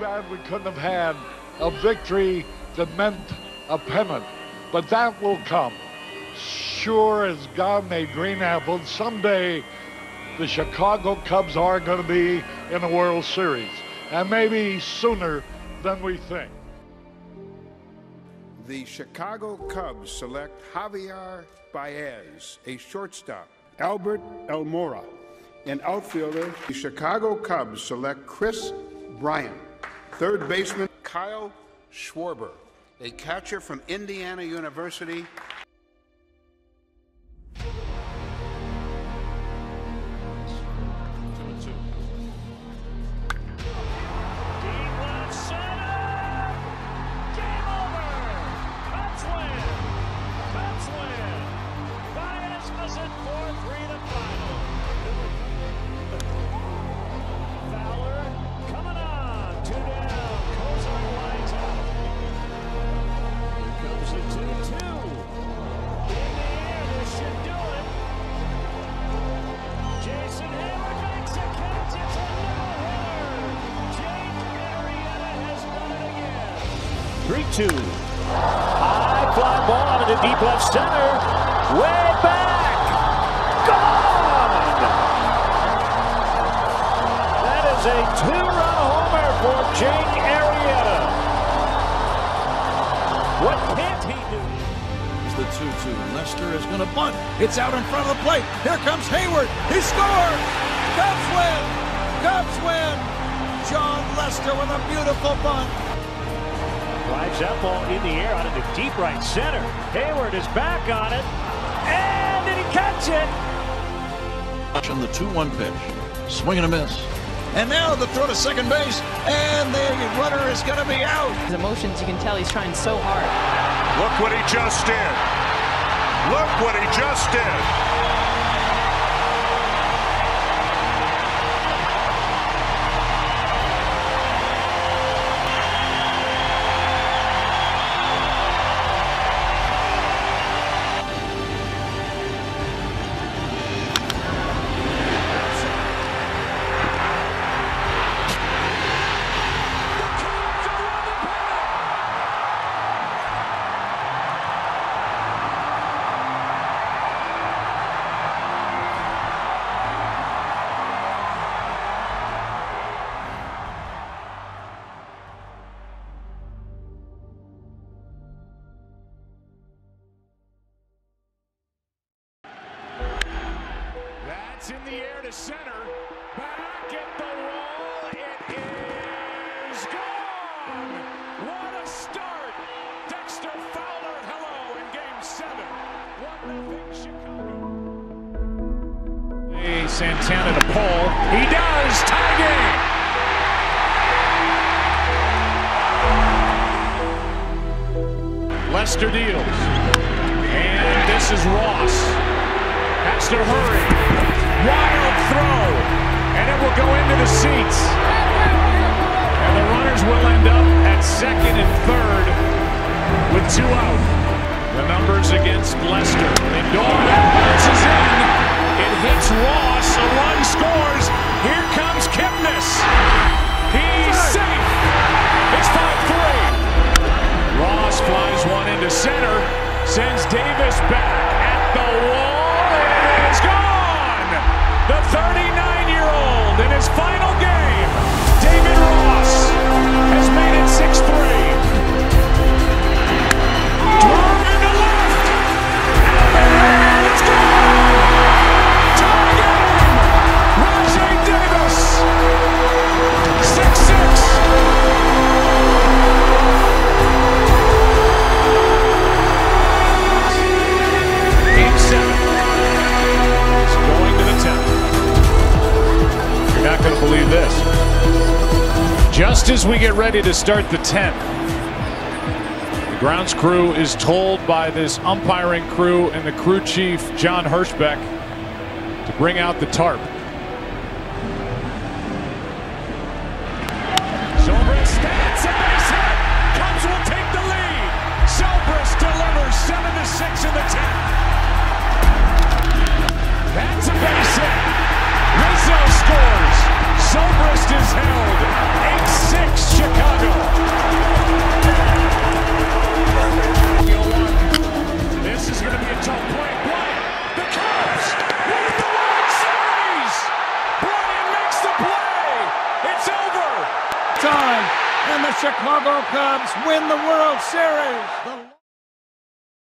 sad we couldn't have had a victory that meant a pennant, but that will come. Sure as God made green apples, someday the Chicago Cubs are going to be in the World Series, and maybe sooner than we think. The Chicago Cubs select Javier Baez, a shortstop, Albert Almora, an outfielder. The Chicago Cubs select Kris Bryant, third baseman Kyle Schwarber, a catcher from Indiana University. Deep left center. Game over. Win. Win. Baez was it 4-3 the final. 3-2. High fly ball out into deep left center. Way back. Gone. That is a two-run homer for Jake Arrieta. What can't he do? It's the 2-2. Lester is going to bunt. It's out in front of the plate. Here comes Heyward. He scores. Cubs win. Cubs win. Jon Lester with a beautiful bunt. Drives that ball in the air out into deep right center. Heyward is back on it. And did he catch it? On the 2-1 pitch. Swing and a miss. And now the throw to second base. And the runner is going to be out. His emotions, you can tell he's trying so hard. Look what he just did. Look what he just did. That's in the air to center. Back at the wall. It is gone. What a start. Dexter Fowler, hello in game seven. 1 Chicago. Hey, Santana to pull. He does. Tie game. Lester deals. And this is Ross. Has to hurry. Wild throw. And it will go into the seats. And the runners will end up at second and third with two out. The numbers against Lester. Just as we get ready to start the tenth, the grounds crew is told by this umpiring crew and the crew chief, John Hirschbeck, to bring out the tarp. Zobrist stats a base hit. Cubs will take the lead. Zobrist delivers seven to six in the tenth. That's a base hit. Zobrist is held. 8-6 Chicago. This is going to be a tough play. The Cubs win the World Series. Bryant makes the play. It's over. Time, and the Chicago Cubs win the World Series.